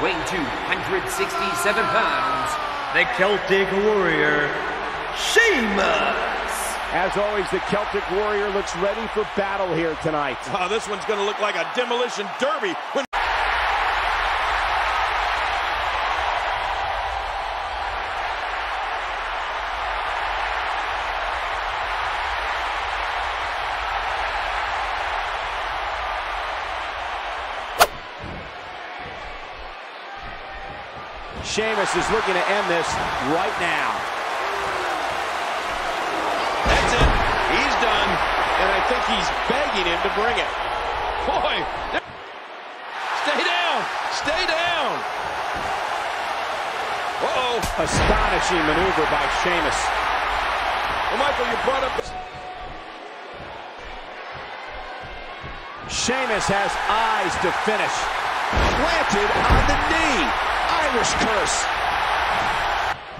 weighing 267 pounds, the Celtic Warrior, Sheamus. As always, the Celtic Warrior looks ready for battle here tonight. Oh, this one's going to look like a demolition derby. When Sheamus is looking to end this right now. That's it. He's done. And I think he's begging him to bring it. Boy. Stay down. Stay down. Uh-oh. Astonishing maneuver by Sheamus. Well, Michael, you brought up... Sheamus has eyes to finish. Planted on the knee. Irish curse.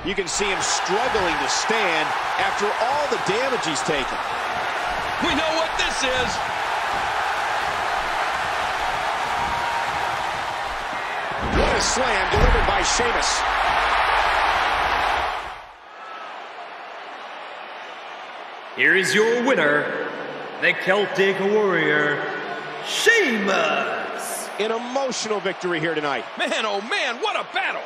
You can see him struggling to stand after all the damage he's taken. We know what this is. What a slam delivered by Sheamus. Here is your winner, the Celtic Warrior, Sheamus. An emotional victory here tonight. Man, oh man, what a battle!